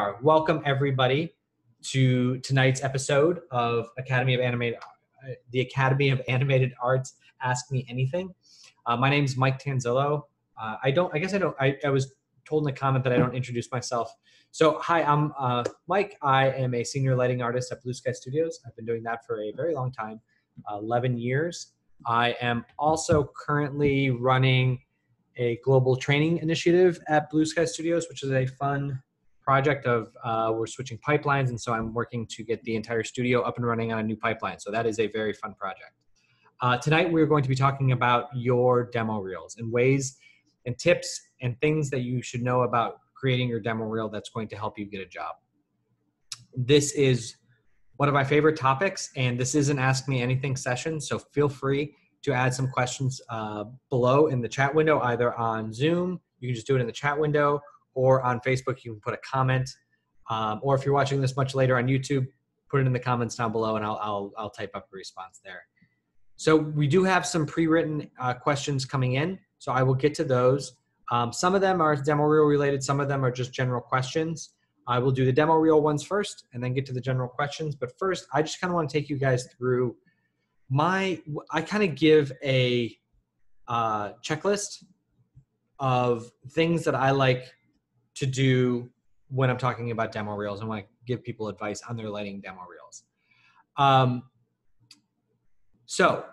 are. Welcome everybody to tonight's episode of Academy of Animated, uh, the Academy of Animated Arts. Ask me anything. Uh, my name is Mike Tanzillo. Uh, I don't. I guess I don't. I, I, was told in the comment that I don't introduce myself. So hi, I'm uh, Mike. I am a senior lighting artist at Blue Sky Studios. I've been doing that for a very long time, 11 years. I am also currently running a global training initiative at Blue Sky Studios, which is a fun project of uh, we're switching pipelines, and so I'm working to get the entire studio up and running on a new pipeline. So that is a very fun project. Uh, tonight we're going to be talking about your demo reels and ways and tips and things that you should know about creating your demo reel that's going to help you get a job. This is one of my favorite topics, and this is an Ask Me Anything session, so feel free to add some questions uh, below in the chat window, either on Zoom, you can just do it in the chat window, or on Facebook, you can put a comment. Um, or if you're watching this much later on YouTube, put it in the comments down below and I'll, I'll, I'll type up a response there. So we do have some pre-written uh, questions coming in, so I will get to those. Um, some of them are demo reel related, some of them are just general questions. I will do the demo reel ones first and then get to the general questions. But first, I just kind of want to take you guys through my i kind of give a uh, checklist of things that i like to do when i'm talking about demo reels. I want to give people advice on their lighting demo reels. Um, so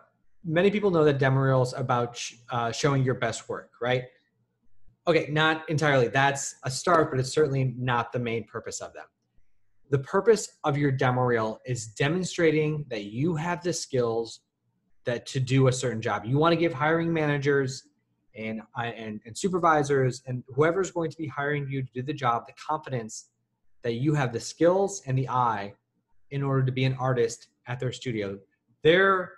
many people know that demo reels about uh, showing your best work right? Okay not entirely. That's a start but it's certainly not the main purpose of them. The purpose of your demo reel is demonstrating that you have the skills that to do a certain job. You want to give hiring managers and, and, and supervisors and whoever's going to be hiring you to do the job the confidence that you have the skills and the eye in order to be an artist at their studio. They're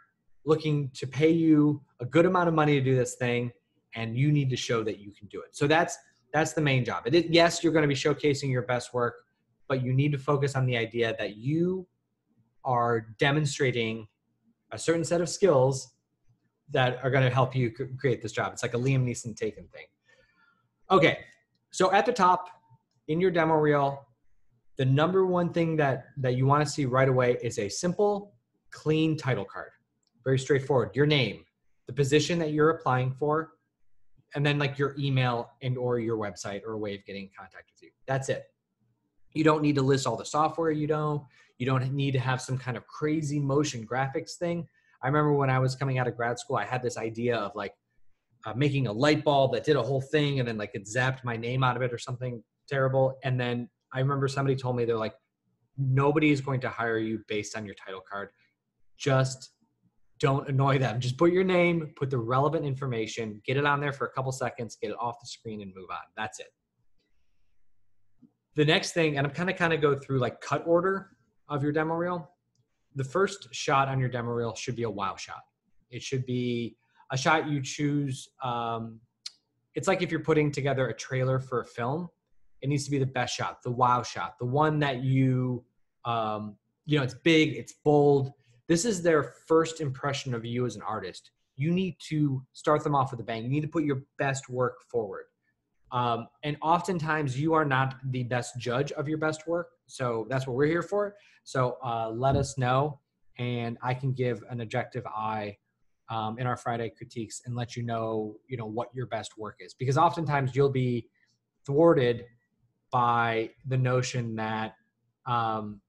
looking to pay you a good amount of money to do this thing and you need to show that you can do it. So that's that's the main job. It is, yes, you're going to be showcasing your best work, but you need to focus on the idea that you are demonstrating a certain set of skills that are going to help you create this job. It's like a Liam Neeson taken thing. Okay, so at the top in your demo reel, the number one thing that that you want to see right away is a simple, clean title card. Very straightforward. Your name, the position that you're applying for, and then like your email and or your website or a way of getting in contact with you. That's it. You don't need to list all the software you know. You don't need to have some kind of crazy motion graphics thing. I remember when I was coming out of grad school, I had this idea of like uh, making a light bulb that did a whole thing and then like it zapped my name out of it or something terrible. And then I remember somebody told me they're like, nobody is going to hire you based on your title card. Just don't annoy them. Just put your name, put the relevant information, get it on there for a couple seconds, get it off the screen and move on. That's it. The next thing, and I'm kind of kind of go through like cut order of your demo reel. The first shot on your demo reel should be a wow shot. It should be a shot you choose. Um, it's like if you're putting together a trailer for a film, it needs to be the best shot, the wow shot, the one that you, um, you know, it's big, it's bold. This is their first impression of you as an artist. You need to start them off with a bang. You need to put your best work forward. Um, and oftentimes you are not the best judge of your best work. So that's what we're here for. So uh, let us know, and I can give an objective eye um, in our Friday critiques and let you know, you know, what your best work is. Because oftentimes you'll be thwarted by the notion that um,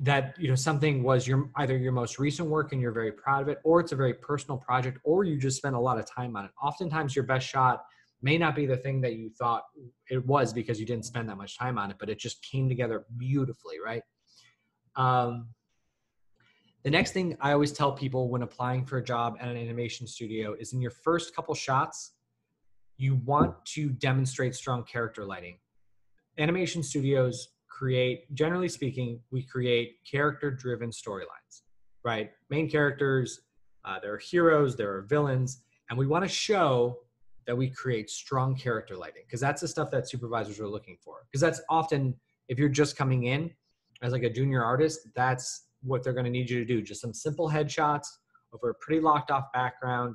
that you know something was your either your most recent work and you're very proud of it, or it's a very personal project, or you just spent a lot of time on it. Oftentimes, your best shot may not be the thing that you thought it was because you didn't spend that much time on it, but it just came together beautifully, right? Um, the next thing I always tell people when applying for a job at an animation studio is in your first couple shots, you want to demonstrate strong character lighting. Animation studios create, generally speaking, we create character driven storylines, right? Main characters, uh, there are heroes, there are villains, and we want to show that we create strong character lighting because that's the stuff that supervisors are looking for because that's often if you're just coming in as like a junior artist that's what they're going to need you to do just some simple headshots over a pretty locked off background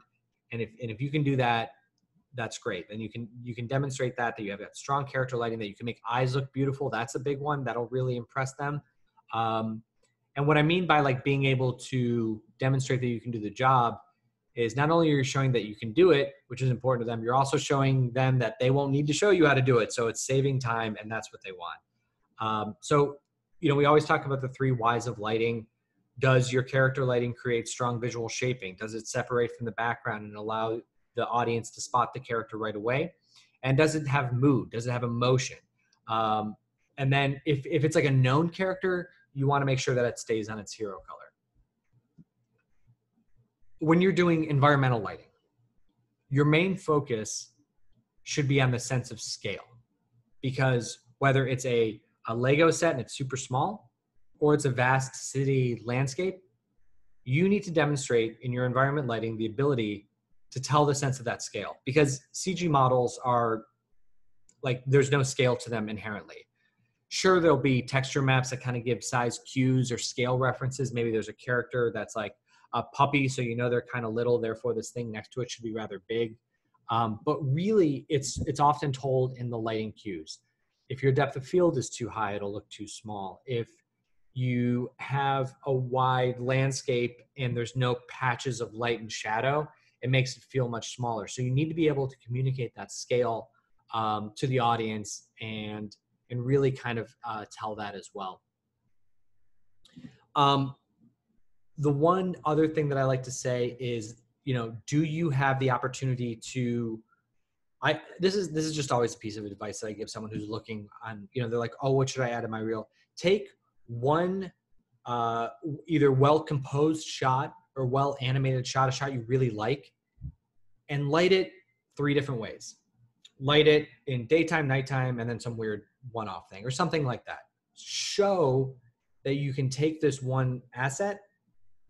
and if and if you can do that that's great. Then you can you can demonstrate that that you have that strong character lighting that you can make eyes look beautiful. That's a big one that'll really impress them. Um, and what I mean by like being able to demonstrate that you can do the job is not only you're you showing that you can do it, which is important to them, you're also showing them that they won't need to show you how to do it. So it's saving time, and that's what they want. Um, so, you know, we always talk about the three whys of lighting. Does your character lighting create strong visual shaping? Does it separate from the background and allow the audience to spot the character right away? And does it have mood? Does it have emotion? Um, and then if, if it's like a known character, you want to make sure that it stays on its hero color. When you're doing environmental lighting, your main focus should be on the sense of scale because whether it's a, a Lego set and it's super small or it's a vast city landscape, you need to demonstrate in your environment lighting the ability to tell the sense of that scale because CG models are like there's no scale to them inherently. Sure, there'll be texture maps that kind of give size cues or scale references. Maybe there's a character that's like a puppy, so you know they're kind of little, therefore this thing next to it should be rather big. Um, but really, it's it's often told in the lighting cues. If your depth of field is too high, it'll look too small. If you have a wide landscape and there's no patches of light and shadow, it makes it feel much smaller. So you need to be able to communicate that scale um, to the audience and and really kind of uh, tell that as well. Um, the one other thing that I like to say is, you know, do you have the opportunity to I this is this is just always a piece of advice that I give someone who's looking on, you know, they're like, oh, what should I add to my reel? Take one uh, either well composed shot or well animated shot, a shot you really like, and light it three different ways. Light it in daytime, nighttime, and then some weird one off thing or something like that. Show that you can take this one asset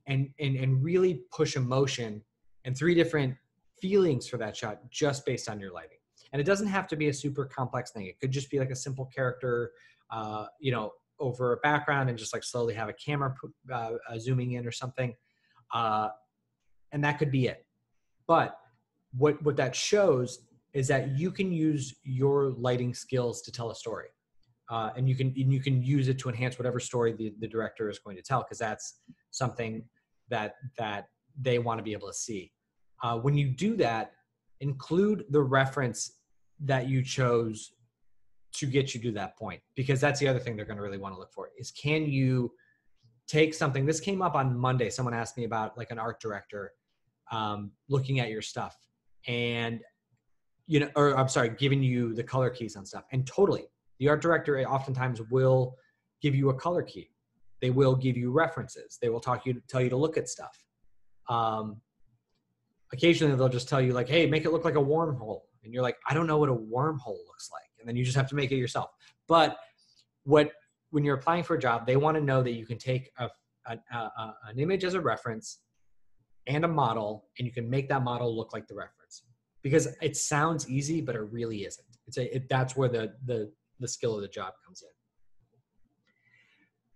and, and, and really push emotion and three different feelings for that shot just based on your lighting. And it doesn't have to be a super complex thing. It could just be like a simple character, uh, you know, over a background and just like slowly have a camera uh, uh, zooming in or something. Uh, and that could be it. But what what that shows is that you can use your lighting skills to tell a story. Uh, and you can and you can use it to enhance whatever story the, the director is going to tell because that's something that that they want to be able to see. Uh, when you do that, include the reference that you chose to get you to that point because that's the other thing they're going to really want to look for is can you take something this came up on monday someone asked me about like an art director um, looking at your stuff and you know or i'm sorry giving you the color keys on stuff and totally the art director oftentimes will give you a color key they will give you references. They will talk you tell you to look at stuff. Um, occasionally they'll just tell you like hey make it look like a wormhole. And you're like i don't know what a wormhole looks like. And then you just have to make it yourself. But what when you're applying for a job they want to know that you can take a, a, a, an image as a reference and a model and you can make that model look like the reference. Because it sounds easy but it really isn't. It's a it, that's where the the the skill of the job comes in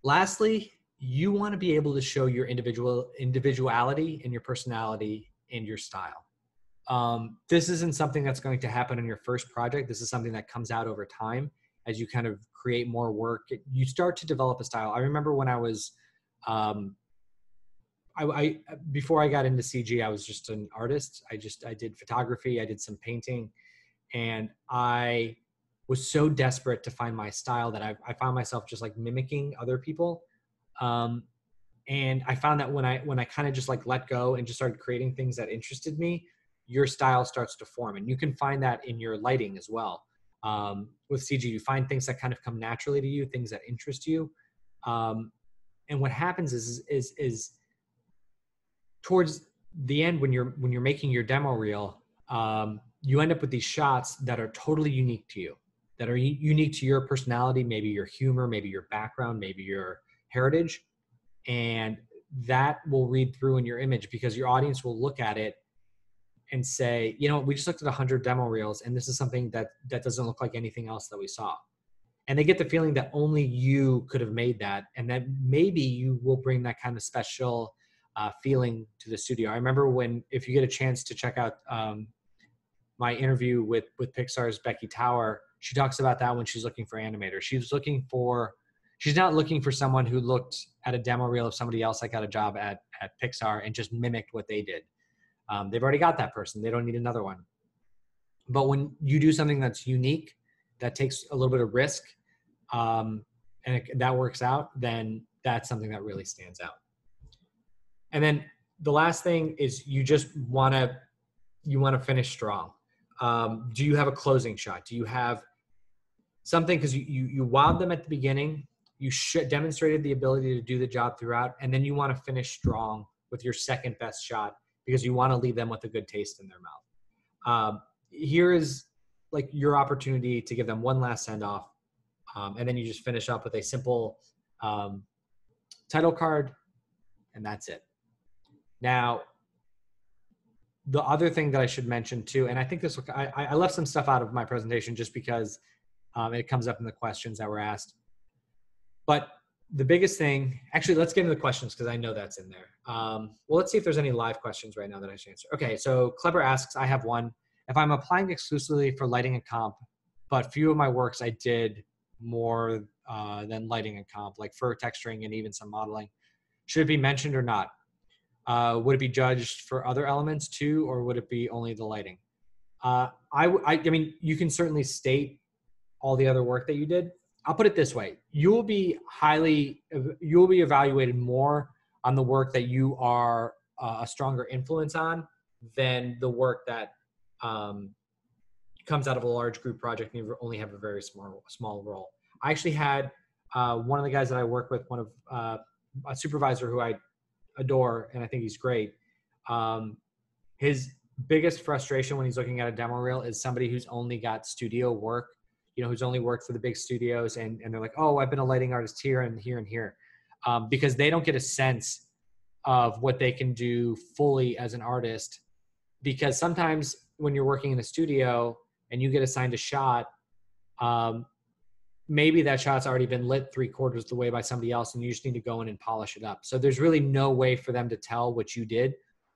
lastly you want to be able to show your individual individuality and your personality and your style. Um, this isn't something that's going to happen on your first project. This is something that comes out over time as you kind of create more work. You start to develop a style. I remember when i was um, I, I, before I got into CG, I was just an artist. I just I did photography, I did some painting, and I was so desperate to find my style that I, I found myself just like mimicking other people. Um, and I found that when I when I kind of just like let go and just started creating things that interested me, your style starts to form, and you can find that in your lighting as well. Um, with CG, you find things that kind of come naturally to you, things that interest you. Um, and what happens is is is towards the end when you're when you're making your demo reel um, you end up with these shots that are totally unique to you that are unique to your personality maybe your humor maybe your background maybe your heritage and that will read through in your image because your audience will look at it and say you know we just looked at 100 demo reels and this is something that that doesn't look like anything else that we saw and they get the feeling that only you could have made that and that maybe you will bring that kind of special uh, feeling to the studio. I remember when, if you get a chance to check out um, my interview with with Pixar's Becky Tower, she talks about that when she's looking for animators. She's looking for she's not looking for someone who looked at a demo reel of somebody else that got a job at at Pixar and just mimicked what they did. Um, they've already got that person. They don't need another one. But when you do something that's unique, that takes a little bit of risk, um, and it, that works out, then that's something that really stands out. And then the last thing is you just want to you want to finish strong. Um, do you have a closing shot? Do you have something? Because you, you you wowed them at the beginning. You should demonstrated the ability to do the job throughout and then you want to finish strong with your second best shot because you want to leave them with a good taste in their mouth. Um, here is like your opportunity to give them one last send off um, and then you just finish up with a simple um, title card and that's it. Now the other thing that i should mention too and i think this I, I left some stuff out of my presentation just because um, it comes up in the questions that were asked but the biggest thing, actually, let's get into the questions because I know that's in there. Um, well, let's see if there's any live questions right now that I should answer. Okay, so Clever asks, I have one. If I'm applying exclusively for lighting and comp, but few of my works I did more uh, than lighting and comp, like fur texturing and even some modeling, should it be mentioned or not? Uh, would it be judged for other elements too, or would it be only the lighting? Uh, I, I, mean, you can certainly state all the other work that you did, I'll put it this way: you will be highly, you will be evaluated more on the work that you are uh, a stronger influence on than the work that um, comes out of a large group project and you only have a very small small role. I actually had uh, one of the guys that I work with, one of uh, a supervisor who I adore, and I think he's great. Um, his biggest frustration when he's looking at a demo reel is somebody who's only got studio work you know, who's only worked for the big studios and, and they're like, oh, I've been a lighting artist here and here and here. Um, because they don't get a sense of what they can do fully as an artist. Because sometimes when you're working in a studio and you get assigned a shot, um, maybe that shot's already been lit three quarters of the way by somebody else and you just need to go in and polish it up. So there's really no way for them to tell what you did,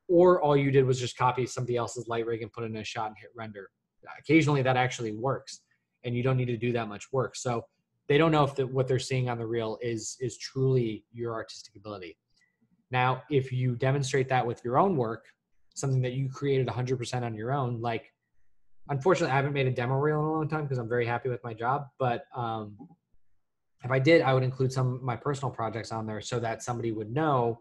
or all you did was just copy somebody else's light rig and put in a shot and hit render. Occasionally that actually works and you don't need to do that much work. So they don't know if the, what they're seeing on the reel is is truly your artistic ability. Now, if you demonstrate that with your own work, something that you created 100% on your own, like unfortunately, I haven't made a demo reel in a long time because I'm very happy with my job. But um, if I did, I would include some of my personal projects on there so that somebody would know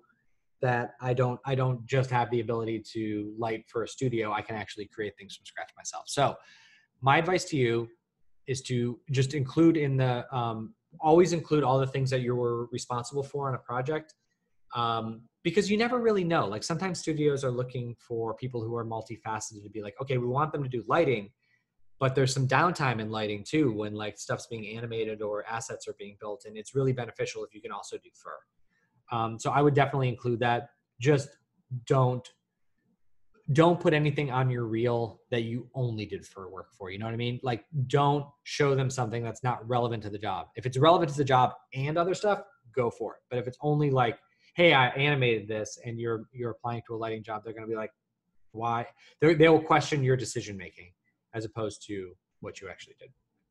that I don't I don't just have the ability to light for a studio. I can actually create things from scratch myself. So my advice to you is to just include in the um, always include all the things that you were responsible for on a project um, because you never really know like sometimes studios are looking for people who are multifaceted to be like okay we want them to do lighting but there's some downtime in lighting too when like stuff's being animated or assets are being built and it's really beneficial if you can also do fur um, so i would definitely include that just don't don't put anything on your reel that you only did for work for. You know what I mean? Like, don't show them something that's not relevant to the job. If it's relevant to the job and other stuff, go for it. But if it's only like, hey, I animated this, and you're you're applying to a lighting job, they're going to be like, why? They're, they'll question your decision making as opposed to what you actually did.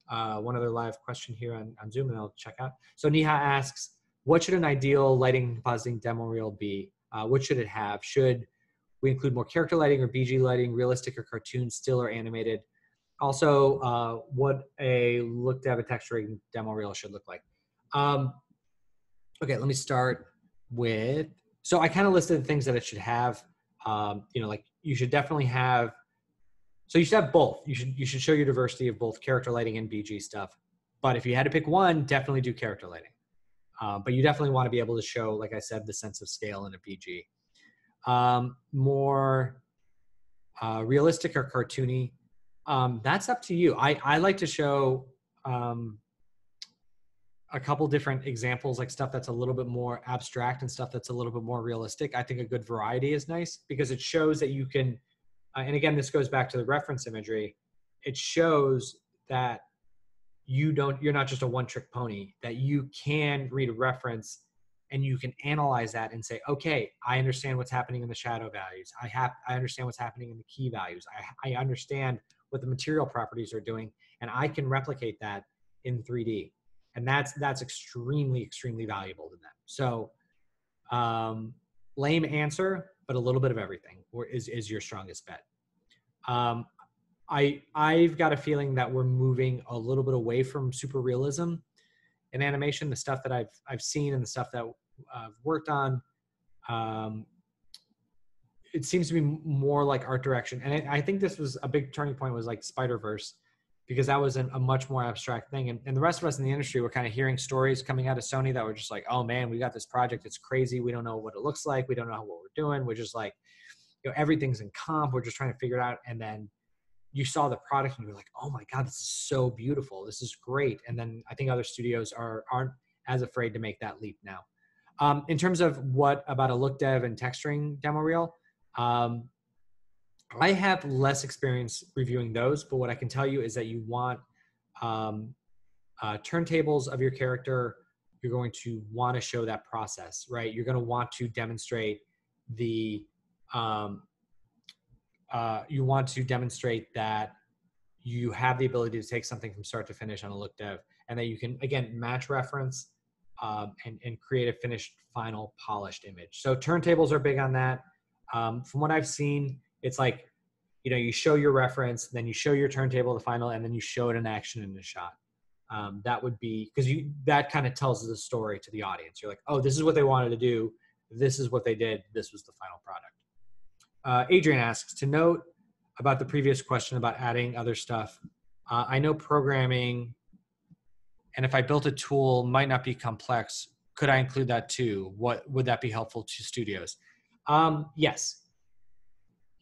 Uh, one other live question here on, on Zoom, and I'll check out. So Neha asks, what should an ideal lighting compositing demo reel be? Uh, what should it have? Should we include more character lighting or BG lighting, realistic or cartoon, still or animated. Also, uh, what a look to a texturing demo reel should look like. Um, okay, let me start with, so I kind of listed the things that it should have. Um, you know, like you should definitely have, so you should have both. You should, you should show your diversity of both character lighting and BG stuff. But if you had to pick one, definitely do character lighting. Uh, but you definitely want to be able to show, like I said, the sense of scale in a BG um, more uh, realistic or cartoony, um, that's up to you. I, I like to show um, a couple different examples, like stuff that's a little bit more abstract and stuff that's a little bit more realistic. I think a good variety is nice because it shows that you can, uh, and again, this goes back to the reference imagery. It shows that you don't, you're not just a one trick pony, that you can read a reference and you can analyze that and say okay i understand what's happening in the shadow values i have i understand what's happening in the key values i, I understand what the material properties are doing, and I can replicate that in 3D. And that's that's extremely, extremely valuable to them. So um, lame answer, but a little bit of everything or is, is your strongest bet. Um, I I've got a feeling that we're moving a little bit away from super realism in animation. The stuff that I've I've seen and the stuff that I've worked on, um, it seems to be more like art direction. And I, I think this was a big turning point was like Spider Verse, because that was an, a much more abstract thing. And, and the rest of us in the industry were kind of hearing stories coming out of Sony that were just like, oh man, we got this project. It's crazy. We don't know what it looks like. We don't know what we're doing. We're just like, you know, everything's in comp. We're just trying to figure it out. And then you saw the product and you're like, oh my God, this is so beautiful. This is great. And then I think other studios are aren't as afraid to make that leap now. Um, in terms of what about a look dev and texturing demo reel, um, I have less experience reviewing those, but what I can tell you is that you want um, uh, turntables of your character. You're going to want to show that process, right? You're going to want to demonstrate the um, uh, you want to demonstrate that you have the ability to take something from start to finish on a look dev and that you can again match reference um, and, and create a finished final polished image so turntables are big on that um, from what i've seen it's like you know you show your reference then you show your turntable the final and then you show it in action in a shot um, that would be because you that kind of tells the story to the audience you're like oh this is what they wanted to do this is what they did this was the final product uh, Adrian asks to note about the previous question about adding other stuff. Uh, I know programming, and if I built a tool, might not be complex. Could I include that too? What would that be helpful to studios? Um, yes.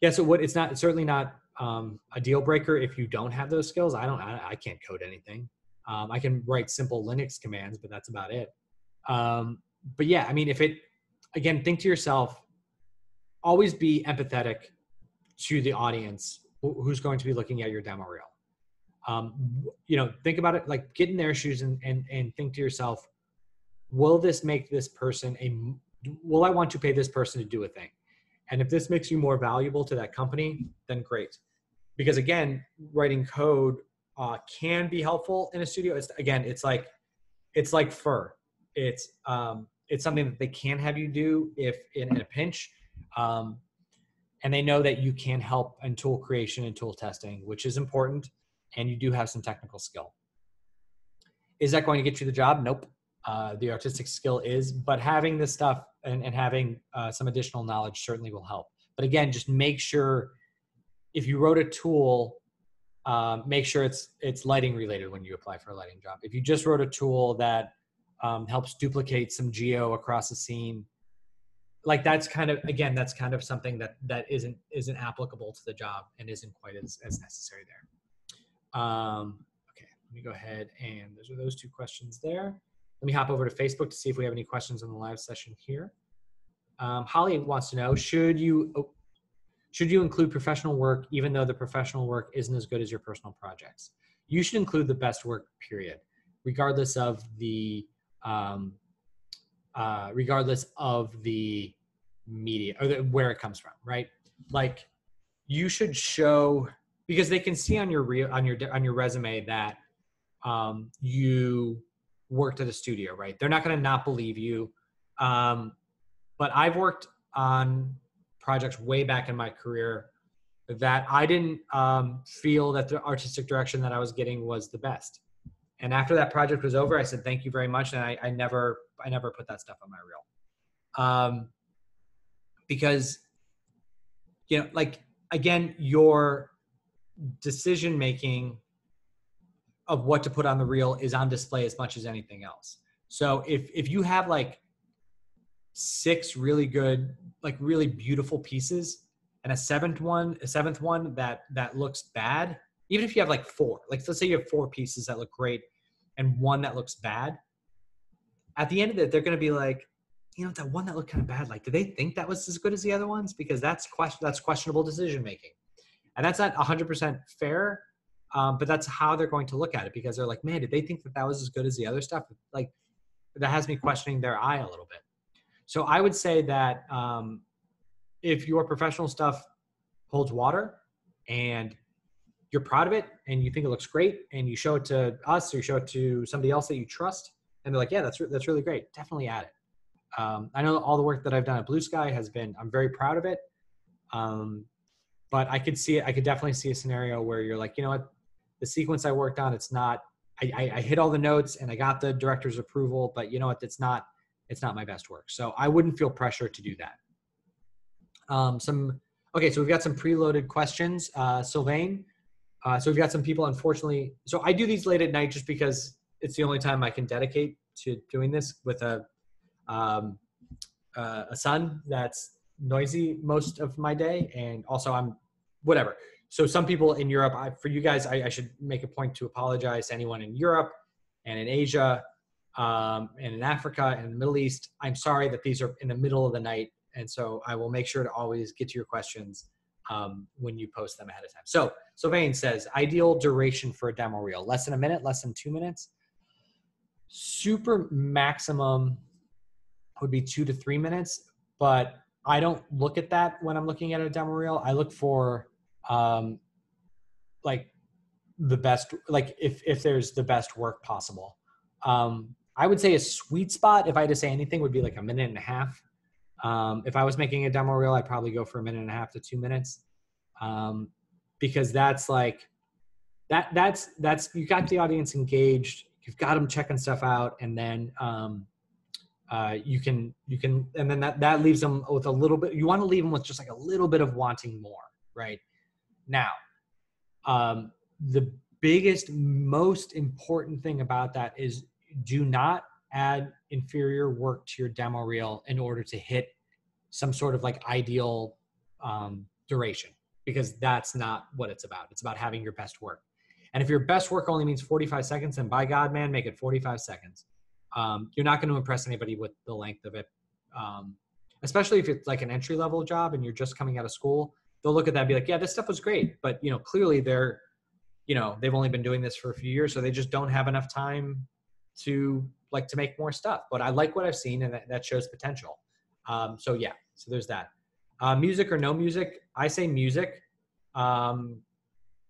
Yes, so would. It's not. It's certainly not um, a deal breaker if you don't have those skills. I don't. I, I can't code anything. Um, I can write simple Linux commands, but that's about it. Um, but yeah, I mean, if it again, think to yourself, always be empathetic to the audience who's going to be looking at your demo reel. Um, you know, think about it like get in their shoes and, and, and think to yourself, will this make this person a, will I want to pay this person to do a thing? And if this makes you more valuable to that company, then great. Because again, writing code uh, can be helpful in a studio. It's again, it's like, it's like fur. It's, um, it's something that they can have you do if in, in a pinch, um, and they know that you can help in tool creation and tool testing, which is important, and you do have some technical skill. Is that going to get you the job? Nope. Uh, the artistic skill is, but having this stuff and, and having uh, some additional knowledge certainly will help. But again, just make sure if you wrote a tool, um, make sure it's it's lighting related when you apply for a lighting job. If you just wrote a tool that um, helps duplicate some geo across a scene, like that's kind of again that's kind of something that that isn't isn't applicable to the job and isn't quite as, as necessary there um, okay let me go ahead and those are those two questions there let me hop over to facebook to see if we have any questions in the live session here um, holly wants to know should you oh, should you include professional work even though the professional work isn't as good as your personal projects you should include the best work period regardless of the um, uh, regardless of the media or the, where it comes from, right? Like you should show because they can see on your real on your on your resume that um, you worked at a studio, right? They're not going to not believe you. Um, but I've worked on projects way back in my career that I didn't um, feel that the artistic direction that I was getting was the best. And after that project was over, I said thank you very much, and I, I never I never put that stuff on my reel. Um, because you know like again your decision making of what to put on the reel is on display as much as anything else. So if if you have like six really good like really beautiful pieces and a seventh one a seventh one that that looks bad even if you have like four like let's say you have four pieces that look great and one that looks bad at the end of it they're going to be like you know that one that looked kind of bad like do they think that was as good as the other ones? Because that's question that's questionable decision making and that's not 100% fair um, but that's how they're going to look at it because they're like man did they think that that was as good as the other stuff? Like that has me questioning their eye a little bit. So i would say that um, if your professional stuff holds water and you're proud of it and you think it looks great and you show it to us or you show it to somebody else that you trust and they're like yeah that's, that's really great. Definitely add it. Um, i know all the work that i've done at blue sky has been i'm very proud of it. Um, but i could see it i could definitely see a scenario where you're like you know what the sequence i worked on it's not I, I, I hit all the notes and i got the director's approval but you know what it's not it's not my best work so i wouldn't feel pressure to do that um, some okay so we've got some preloaded questions uh, sylvain uh, so we've got some people, unfortunately. So I do these late at night just because it's the only time I can dedicate to doing this with a um, uh, a son that's noisy most of my day, and also I'm whatever. So some people in Europe, I, for you guys, I, I, should make a point to apologize to anyone in Europe and in Asia um, and in Africa and the Middle East. I'm sorry that these are in the middle of the night, and so I will make sure to always get to your questions um, when you post them ahead of time. So Sylvain says ideal duration for a demo reel less than a minute, less than two minutes. Super maximum would be two to three minutes, but I don't look at that when I'm looking at a demo reel. I look for um, like the best, like if if there's the best work possible. Um, I would say a sweet spot, if I had to say anything, would be like a minute and a half um, if I was making a demo reel, I'd probably go for a minute and a half to two minutes, um, because that's like that. That's that's you got the audience engaged. You've got them checking stuff out, and then um, uh, you can you can and then that that leaves them with a little bit. You want to leave them with just like a little bit of wanting more, right? Now, um, the biggest, most important thing about that is do not add inferior work to your demo reel in order to hit some sort of like ideal um, duration because that's not what it's about. It's about having your best work. And if your best work only means 45 seconds, then by God, man, make it 45 seconds. Um, you're not going to impress anybody with the length of it. Um, especially if it's like an entry level job and you're just coming out of school, they'll look at that and be like, yeah, this stuff was great. But, you know, clearly they're, you know, they've only been doing this for a few years. So they just don't have enough time to like to make more stuff. But I like what I've seen, and that, that shows potential. Um, so yeah, so there's that. Uh, music or no music? I say music. Um,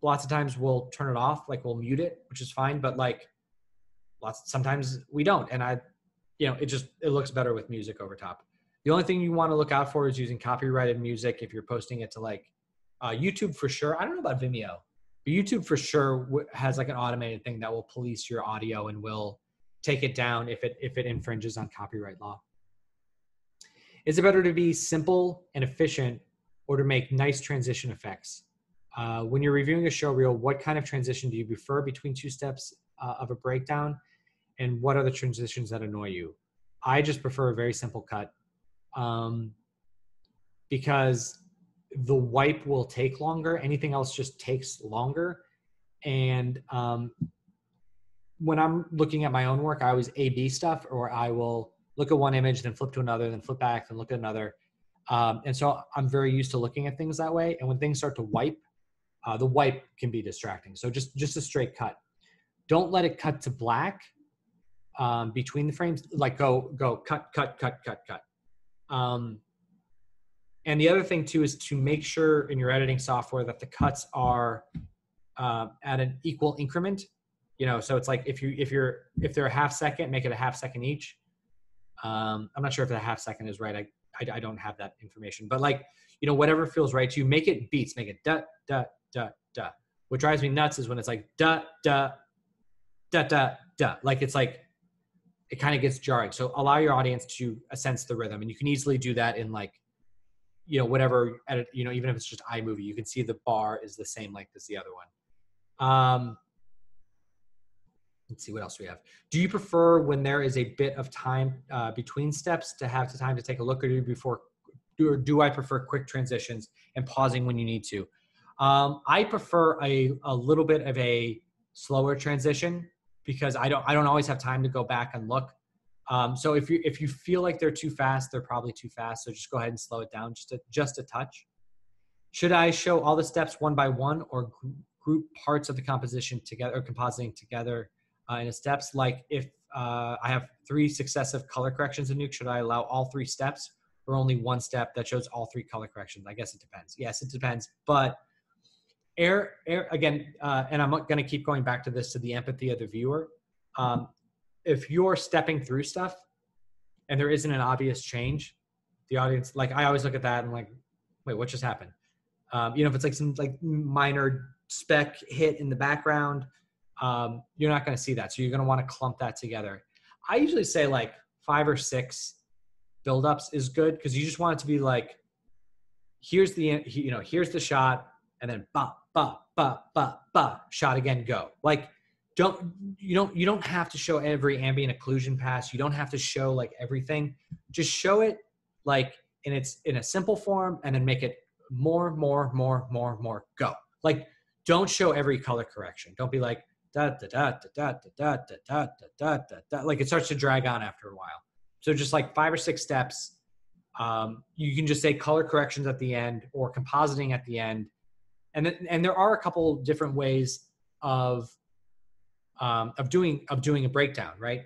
lots of times we'll turn it off, like we'll mute it, which is fine. But like, lots sometimes we don't, and I, you know, it just it looks better with music over top. The only thing you want to look out for is using copyrighted music if you're posting it to like uh, YouTube for sure. I don't know about Vimeo, but YouTube for sure has like an automated thing that will police your audio and will take it down if it if it infringes on copyright law. Is it better to be simple and efficient or to make nice transition effects? Uh, when you're reviewing a show reel, what kind of transition do you prefer between two steps uh, of a breakdown? And what are the transitions that annoy you? I just prefer a very simple cut um, because the wipe will take longer. Anything else just takes longer. And um, when I'm looking at my own work, I always A B stuff, or I will look at one image, then flip to another, then flip back, then look at another. Um, and so I'm very used to looking at things that way. And when things start to wipe, uh, the wipe can be distracting. So just just a straight cut. Don't let it cut to black um, between the frames. Like go go cut cut cut cut cut. Um, and the other thing too is to make sure in your editing software that the cuts are uh, at an equal increment. You know so it's like if you if you're if they're a half second make it a half second each. Um i'm not sure if the half second is right. I, I i, don't have that information but like you know whatever feels right to you make it beats make it da da da da. What drives me nuts is when it's like da da da da da. Like it's like it kind of gets jarring so allow your audience to sense the rhythm and you can easily do that in like you know whatever edit you know even if it's just imovie you can see the bar is the same length as the other one um let's see what else we have. Do you prefer when there is a bit of time uh, between steps to have the time to take a look, or do before, or do I prefer quick transitions and pausing when you need to? Um, I prefer a, a little bit of a slower transition because I don't I don't always have time to go back and look. Um, so if you if you feel like they're too fast, they're probably too fast. So just go ahead and slow it down just a, just a touch. Should I show all the steps one by one or group parts of the composition together or compositing together uh, in steps. Like if uh, I have three successive color corrections in Nuke, should I allow all three steps or only one step that shows all three color corrections? I guess it depends. Yes, it depends. But air air again uh, and i'm going to keep going back to this to the empathy of the viewer. Um, if you're stepping through stuff and there isn't an obvious change the audience like i always look at that and like wait what just happened? Um, you know if it's like some like minor spec hit in the background um, you're not going to see that. So you're going to want to clump that together. I usually say like five or six buildups is good because you just want it to be like here's the you know here's the shot and then ba ba ba ba ba shot again go like don't you don't you don't have to show every ambient occlusion pass you don't have to show like everything just show it like in its in a simple form and then make it more more more more more go like don't show every color correction don't be like da da da da da da da da da da da da like it starts to drag on after a while so just like five or six steps um, you can just say color corrections at the end or compositing at the end and and there are a couple different ways of um, of doing of doing a breakdown right?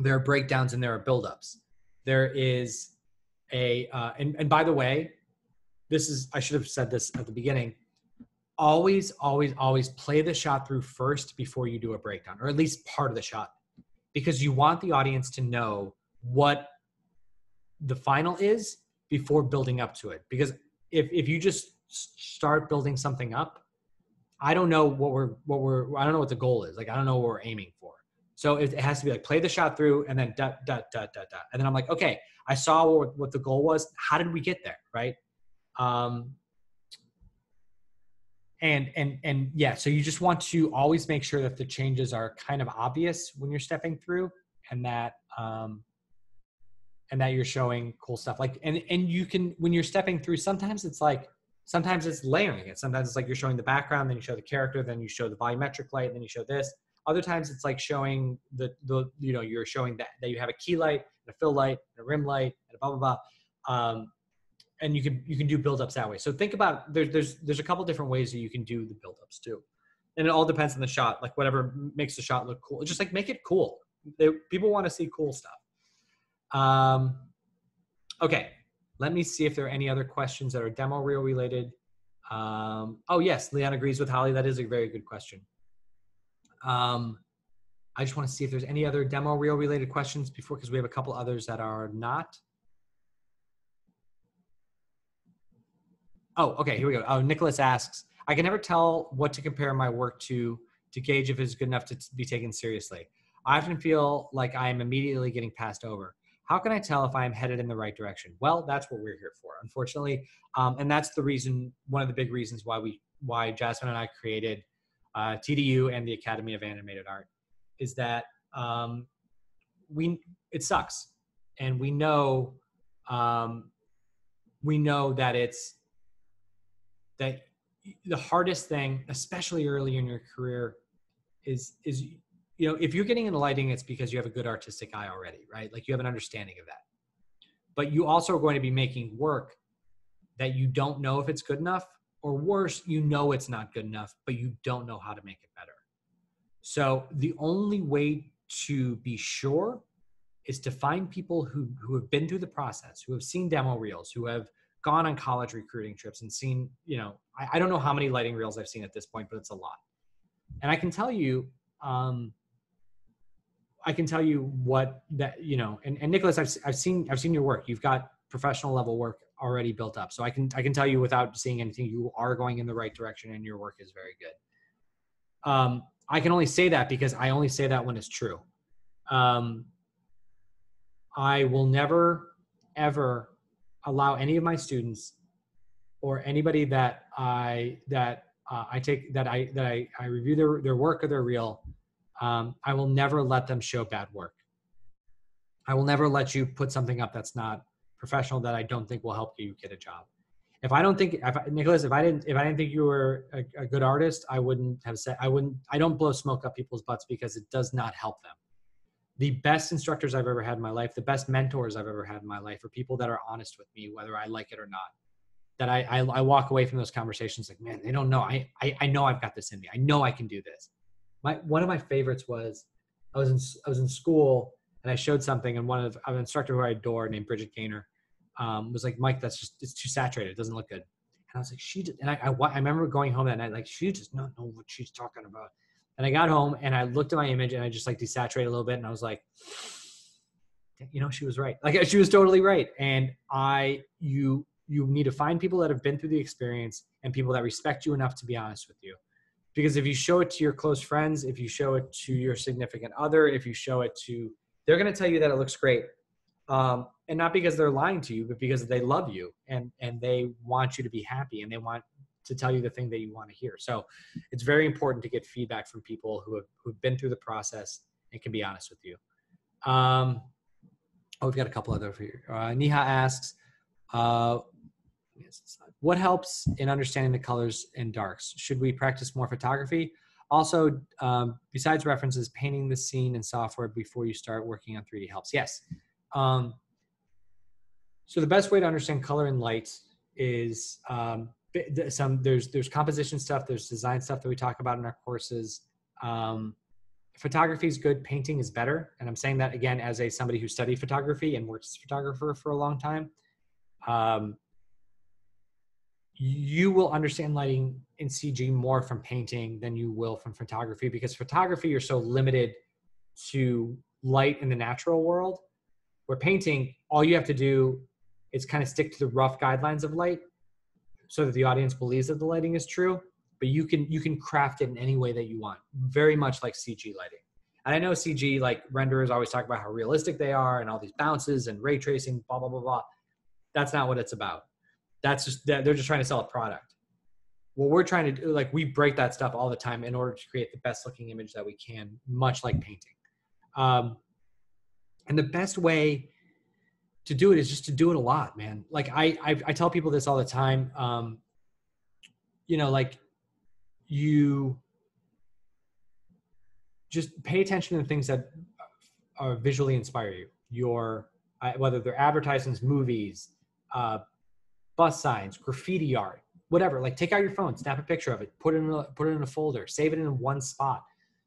There are breakdowns and there are buildups. There is a uh, and, and by the way this is i should have said this at the beginning always always always play the shot through first before you do a breakdown or at least part of the shot because you want the audience to know what the final is before building up to it. Because if if you just start building something up i don't know what we're what we're i don't know what the goal is. Like i don't know what we're aiming for. So it, it has to be like play the shot through and then dot dot dot dot dot and then i'm like okay i saw what, what the goal was. How did we get there right? Um and and and yeah so you just want to always make sure that the changes are kind of obvious when you're stepping through and that um and that you're showing cool stuff. Like and and you can when you're stepping through sometimes it's like sometimes it's layering it. Sometimes it's like you're showing the background then you show the character then you show the volumetric light then you show this. Other times it's like showing the the you know you're showing that that you have a key light and a fill light and a rim light and a blah blah blah. Um, and you can you can do buildups that way. So think about there's there's there's a couple different ways that you can do the buildups too. And it all depends on the shot like whatever makes the shot look cool. Just like make it cool. They, people want to see cool stuff. Um, okay, let me see if there are any other questions that are demo reel related. Um, oh yes, Leon agrees with Holly. That is a very good question. Um, I just want to see if there's any other demo reel related questions before, because we have a couple others that are not. Oh, okay, here we go. Oh, Nicholas asks, I can never tell what to compare my work to to gauge if it's good enough to be taken seriously. I often feel like I am immediately getting passed over how can I tell if I'm headed in the right direction? Well, that's what we're here for, unfortunately, um, and that's the reason. One of the big reasons why we, why Jasmine and I created uh, TDU and the Academy of Animated Art, is that um, we it sucks, and we know, um, we know that it's that the hardest thing, especially early in your career, is is you know, if you're getting into lighting, it's because you have a good artistic eye already, right? Like you have an understanding of that. But you also are going to be making work that you don't know if it's good enough, or worse, you know it's not good enough, but you don't know how to make it better. So the only way to be sure is to find people who, who have been through the process, who have seen demo reels, who have gone on college recruiting trips and seen, you know, I, I don't know how many lighting reels I've seen at this point, but it's a lot. And I can tell you, um, I can tell you what that you know, and, and Nicholas, I've I've seen I've seen your work. You've got professional level work already built up, so I can I can tell you without seeing anything, you are going in the right direction, and your work is very good. Um, I can only say that because I only say that when it's true. Um, I will never ever allow any of my students or anybody that I that uh, I take that I that I, I review their their work or their reel um, I will never let them show bad work. I will never let you put something up that's not professional that I don't think will help you get a job. If I don't think, if I, Nicholas, if I didn't, if I didn't think you were a, a good artist, I wouldn't have said, I wouldn't, I don't blow smoke up people's butts because it does not help them. The best instructors I've ever had in my life, the best mentors I've ever had in my life are people that are honest with me, whether I like it or not. That I, I, I walk away from those conversations like, man, they don't know. I, I, I know I've got this in me. I know I can do this my one of my favorites was I was in I was in school and I showed something and one of an instructor who I adore named Bridget Gaynor um, was like Mike that's just it's too saturated it doesn't look good And I was like, she did. And I, I, I remember going home that night, like, she does not know what she's talking about. And I got home and I looked at my image and I just like desaturated a little bit and I was like, you know, she was right. Like she was totally right. And I, you, you need to find people that have been through the experience and people that respect you enough to be honest with you. Because if you show it to your close friends, if you show it to your significant other, if you show it to, they're going to tell you that it looks great. Um, and not because they're lying to you, but because they love you and, and they want you to be happy and they want to tell you the thing that you want to hear. So it's very important to get feedback from people who have, who've been through the process and can be honest with you. Um, oh, we've got a couple other for. Uh, Niha asks, uh, what helps in understanding the colors and darks? Should we practice more photography? Also, um, besides references, painting the scene in software before you start working on 3D helps. Yes. Um, so the best way to understand color and light is um, some there's there's composition stuff, there's design stuff that we talk about in our courses. Um, photography is good, painting is better, and I'm saying that again as a somebody who studied photography and worked as a photographer for a long time. You will understand lighting in CG more from painting than you will from photography because photography you're so limited to light in the natural world. Where painting, all you have to do is kind of stick to the rough guidelines of light so that the audience believes that the lighting is true but you can you can craft it in any way that you want very much like cg lighting. And i know cg like renderers always talk about how realistic they are and all these bounces and ray tracing blah blah blah blah. That's not what it's about that's just that they're just trying to sell a product what we're trying to do like we break that stuff all the time in order to create the best looking image that we can much like painting um, and the best way to do it is just to do it a lot, man. Like I, I, I tell people this all the time. Um, you know, like you just pay attention to the things that are visually inspire you. Your whether they're advertisements, movies, uh, bus signs, graffiti art, whatever. Like take out your phone, snap a picture of it, put it in a, put it in a folder, save it in one spot,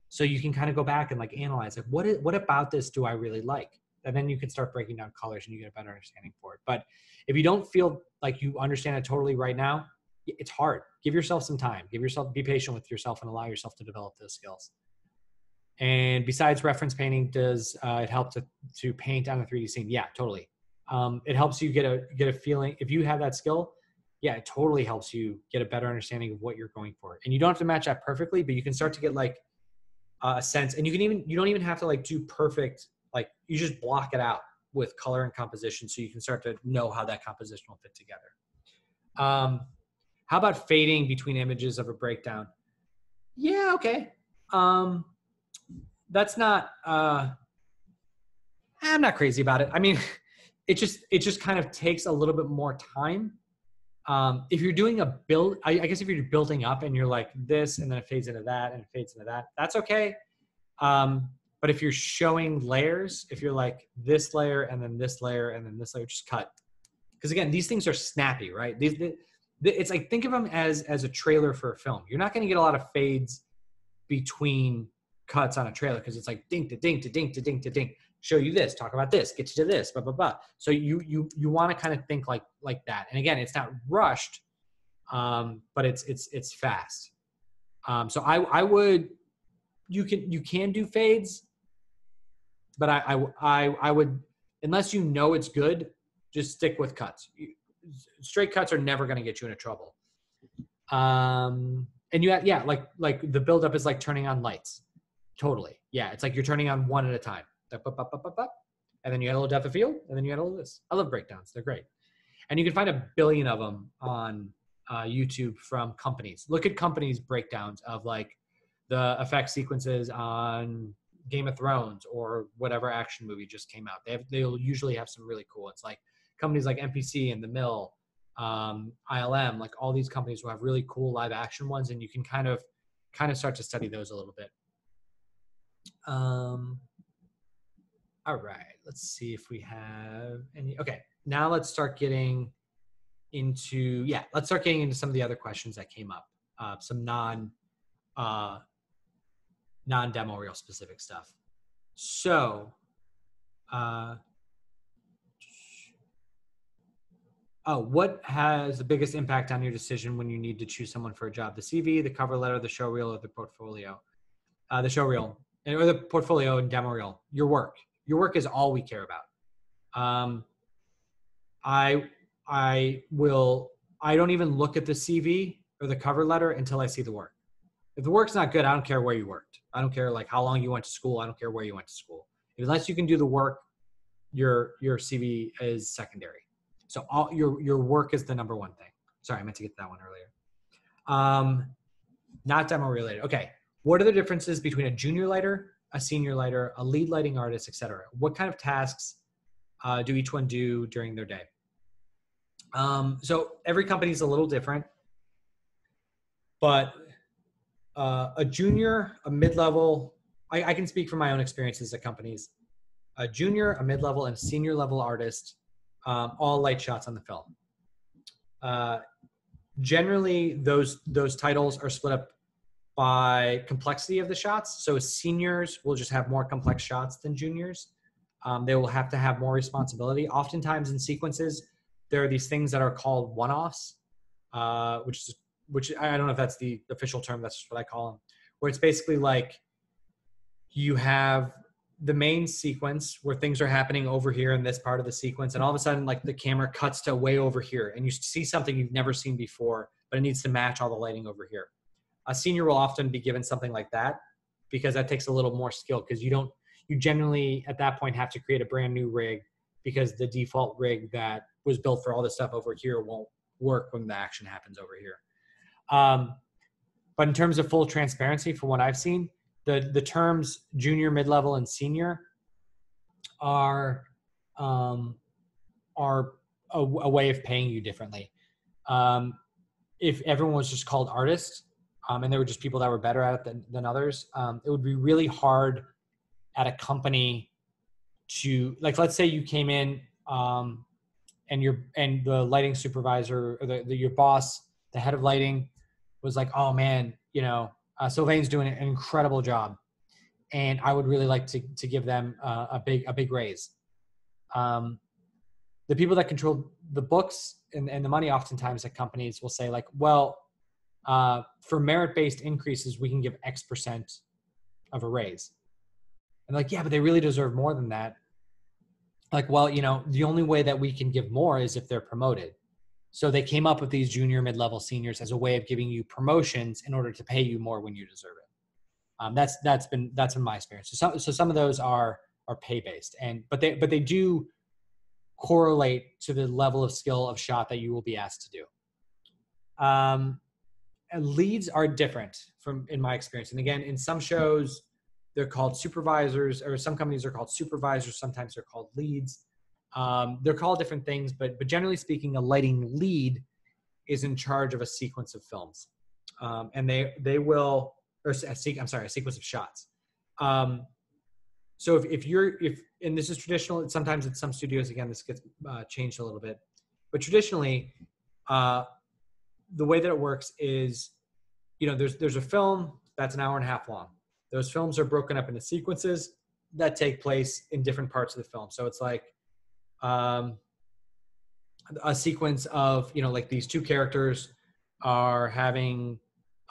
so you can kind of go back and like analyze like what is, what about this do I really like? and then you can start breaking down colors and you get a better understanding for it. But if you don't feel like you understand it totally right now, it's hard. Give yourself some time. Give yourself, be patient with yourself, and allow yourself to develop those skills. And besides reference painting, does uh, it help to to paint on a 3D scene? Yeah, totally. Um, it helps you get a get a feeling. If you have that skill, yeah, it totally helps you get a better understanding of what you're going for. And you don't have to match that perfectly, but you can start to get like a sense. And you can even you don't even have to like do perfect like you just block it out with color and composition so you can start to know how that composition will fit together. Um, how about fading between images of a breakdown? Yeah, okay. Um, that's not. Uh, I'm not crazy about it. I mean, it just it just kind of takes a little bit more time. Um, if you're doing a build, I, I guess if you're building up and you're like this, and then it fades into that, and it fades into that, that's okay. Um, but if you're showing layers, if you're like this layer and then this layer and then this layer, just cut. Because again, these things are snappy, right? These, it's like think of them as as a trailer for a film. You're not going to get a lot of fades between cuts on a trailer because it's like ding to ding to ding to ding to ding. Show you this, talk about this, get you to this, blah blah blah. So you you you want to kind of think like like that. And again, it's not rushed, um, but it's it's it's fast. Um, so I I would you can you can do fades but I, I, I, I would, unless you know it's good, just stick with cuts. Straight cuts are never going to get you into trouble. Um, and you, have, yeah, like, like the buildup is like turning on lights. Totally. Yeah. It's like you're turning on one at a time. And then you add a little depth of field, and then you add a little this. I love breakdowns. They're great. And you can find a billion of them on uh, YouTube from companies. Look at companies' breakdowns of like the effect sequences on Game of Thrones or whatever action movie just came out. They have, they'll usually have some really cool. It's like companies like MPC and The Mill, um, ILM, like all these companies will have really cool live action ones, and you can kind of kind of start to study those a little bit. Um, all right, let's see if we have any. Okay, now let's start getting into yeah, let's start getting into some of the other questions that came up. Uh, some non uh, non-demo reel specific stuff. So, uh, oh, what has the biggest impact on your decision when you need to choose someone for a job? The CV, the cover letter, the show reel, or the portfolio? Uh, the show reel, or the portfolio and demo reel. Your work. Your work is all we care about. Um, I I will. I don't even look at the CV or the cover letter until I see the work. If the work's not good, I don't care where you worked. I don't care like how long you went to school. I don't care where you went to school. Unless you can do the work, your your CV is secondary. So all your your work is the number one thing. Sorry, I meant to get that one earlier. Um, not demo related. Okay, what are the differences between a junior lighter, a senior lighter, a lead lighting artist, etc.? What kind of tasks uh, do each one do during their day? Um, so every company is a little different, but uh, a junior, a mid-level, I, I, can speak from my own experiences at companies. A junior, a mid-level, and senior level artist, um, all light shots on the film. Uh, generally, those those titles are split up by complexity of the shots. So seniors will just have more complex shots than juniors. Um, they will have to have more responsibility. Oftentimes in sequences, there are these things that are called one-offs, uh, which is which I don't know if that's the official term. That's what I call them, where it's basically like you have the main sequence where things are happening over here in this part of the sequence, and all of a sudden, like the camera cuts to way over here, and you see something you've never seen before, but it needs to match all the lighting over here. A senior will often be given something like that because that takes a little more skill because you don't you generally at that point have to create a brand new rig because the default rig that was built for all this stuff over here won't work when the action happens over here. Um, but in terms of full transparency, from what I've seen, the the terms junior, mid level, and senior are um, are a, a, way of paying you differently. Um, if everyone was just called artist, um, and there were just people that were better at it than, than others, um, it would be really hard at a company to like. Let's say you came in um, and your and the lighting supervisor or the, the your boss, the head of lighting, was like, "Oh man, you know, uh, Sylvain's doing an incredible job, and I would really like to to give them uh, a big a big raise." Um, the people that control the books and, and the money, oftentimes at companies, will say like, "Well, uh, for merit-based increases, we can give X percent of a raise." And like, yeah, but they really deserve more than that. Like, well, you know, the only way that we can give more is if they're promoted. So they came up with these junior, mid-level, seniors as a way of giving you promotions in order to pay you more when you deserve it. Um, that's that's been that's been my experience. So some so some of those are are pay based, and but they but they do correlate to the level of skill of shot that you will be asked to do. Um, leads are different from in my experience, and again, in some shows they're called supervisors, or some companies are called supervisors. Sometimes they're called leads. Um, they're called different things, but but generally speaking, a lighting lead is in charge of a sequence of films, um, and they they will or a se- I'm sorry, a sequence of shots. Um, so if, if you're if and this is traditional, sometimes at some studios again this gets uh, changed a little bit, but traditionally, uh, the way that it works is, you know, there's there's a film that's an hour and a half long. Those films are broken up into sequences that take place in different parts of the film. So it's like um, a sequence of you know like these two characters are having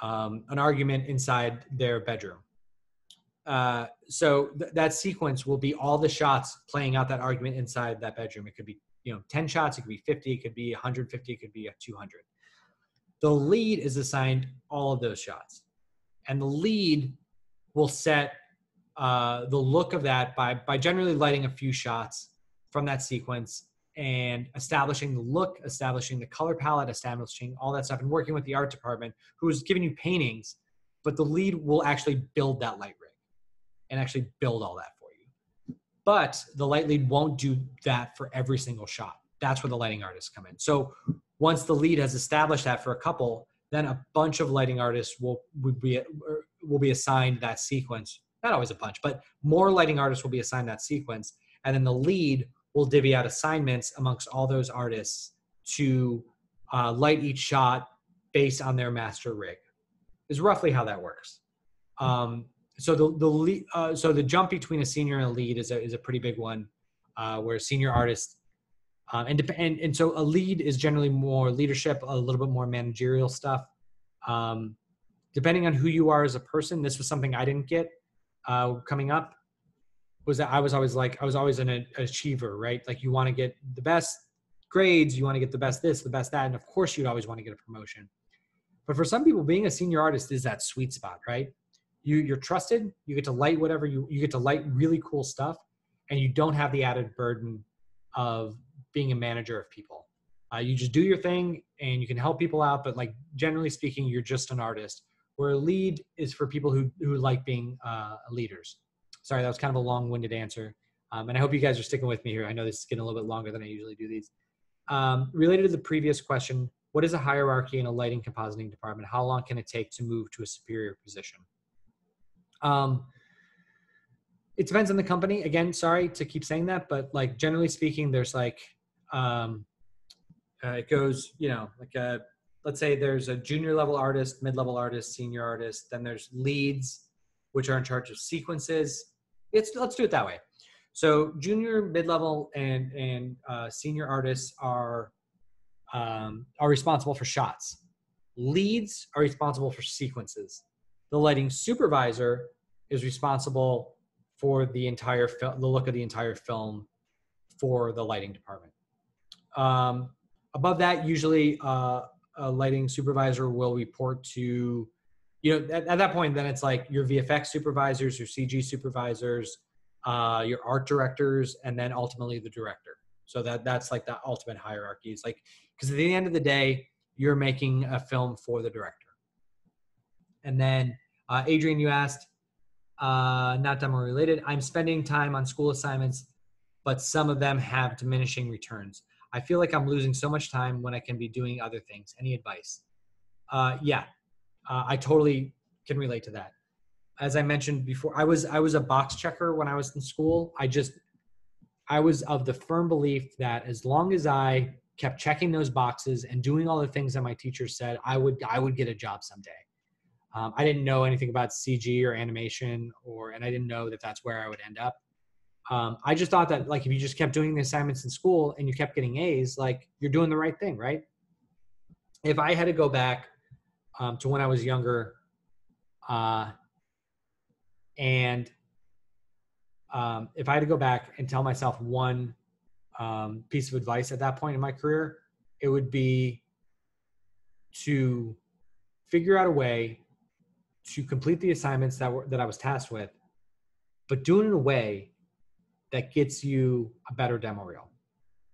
um, an argument inside their bedroom. Uh, so th- that sequence will be all the shots playing out that argument inside that bedroom. It could be you know 10 shots, it could be 50, it could be 150, it could be 200. The lead is assigned all of those shots, and the lead will set uh, the look of that by by generally lighting a few shots from that sequence and establishing the look, establishing the color palette, establishing all that stuff, and working with the art department who's giving you paintings, but the lead will actually build that light rig and actually build all that for you. But the light lead won't do that for every single shot. That's where the lighting artists come in. So once the lead has established that for a couple, then a bunch of lighting artists will, will be will be assigned that sequence. Not always a bunch, but more lighting artists will be assigned that sequence, and then the lead will divvy out assignments amongst all those artists to uh, light each shot based on their master rig. Is roughly how that works. Um, so the the lead, uh, so the jump between a senior and a lead is a is a pretty big one, uh, where senior artist Um, and, and and so a lead is generally more leadership, a little bit more managerial stuff. Um, depending on who you are as a person, this was something I didn't get uh, coming up. Was that I was always like I was always an, an achiever, right? Like you want to get the best grades, you want to get the best this, the best that, and of course you'd always want to get a promotion. But for some people, being a senior artist is that sweet spot, right? You you're trusted, you get to light whatever you you get to light really cool stuff, and you don't have the added burden of being a manager of people. Uh, you just do your thing and you can help people out, but like generally speaking, you're just an artist. Where a lead is for people who who like being uh, leaders. Sorry, that was kind of a long-winded answer, um, and I hope you guys are sticking with me here. I know this is getting a little bit longer than I usually do these. Um, related to the previous question, what is a hierarchy in a lighting compositing department? How long can it take to move to a superior position? Um, it depends on the company. Again, sorry to keep saying that, but like generally speaking, there's like um, uh, it goes, you know, like a, let's say there's a junior level artist, mid level artist, senior artist. Then there's leads, which are in charge of sequences. It's let's do it that way. So junior, mid level, and and uh, senior artists are um, are responsible for shots. Leads are responsible for sequences. The lighting supervisor is responsible for the entire film, the look of the entire film for the lighting department. Um, above that, usually uh, a lighting supervisor will report to, you know, at, at, that point, then it's like your VFX supervisors, your CG supervisors, uh, your art directors, and then ultimately the director. So that that's like the ultimate hierarchy. It's like because at the end of the day, you're making a film for the director. And then uh, Adrian, you asked, uh, not demo related. I'm spending time on school assignments, but some of them have diminishing returns. I feel like I'm losing so much time when I can be doing other things. Any advice? Uh, yeah, uh, I totally can relate to that. As I mentioned before, I was I was a box checker when I was in school. I just I was of the firm belief that as long as I kept checking those boxes and doing all the things that my teacher said, I would I would get a job someday. Um, I didn't know anything about CG or animation, or and I didn't know that that's where I would end up um, I just thought that like if you just kept doing the assignments in school and you kept getting A's, like you're doing the right thing, right? If I had to go back um, to when I was younger, uh, and um, if I had to go back and tell myself one um, piece of advice at that point in my career, it would be to figure out a way to complete the assignments that were that I was tasked with, but do it in a way that gets you a better demo reel.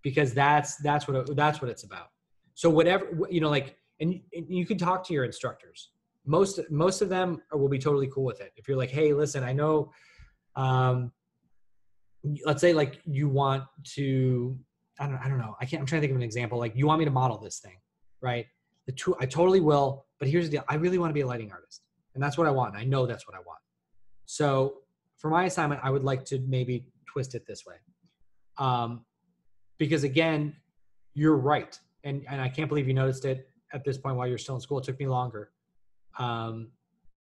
Because that's that's what that's what it's about. So whatever you know like and, and you can talk to your instructors. Most most of them will be totally cool with it. If you're like hey listen i know um let's say like you want to i don't i don't know. I can't i'm trying to think of an example. Like you want me to model this thing right? The two i totally will but here's the deal. I really want to be a lighting artist and that's what i want. I know that's what i want. So for my assignment i would like to maybe twist it this way. Um, because again, you're right. And, and I can't believe you noticed it at this point while you're still in school. It took me longer. Um,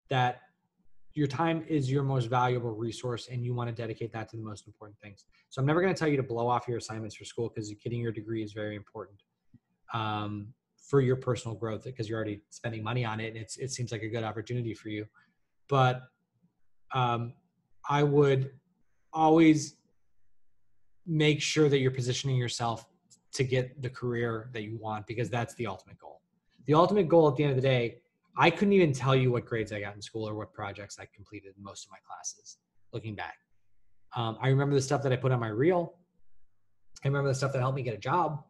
that your time is your most valuable resource and you want to dedicate that to the most important things. So I'm never going to tell you to blow off your assignments for school because getting your degree is very important um, for your personal growth because you're already spending money on it and it's, it seems like a good opportunity for you. But um, I would always make sure that you're positioning yourself to get the career that you want because that's the ultimate goal. The ultimate goal at the end of the day, I couldn't even tell you what grades I got in school or what projects I completed in most of my classes looking back. Um, I remember the stuff that I put on my reel. I remember the stuff that helped me get a job,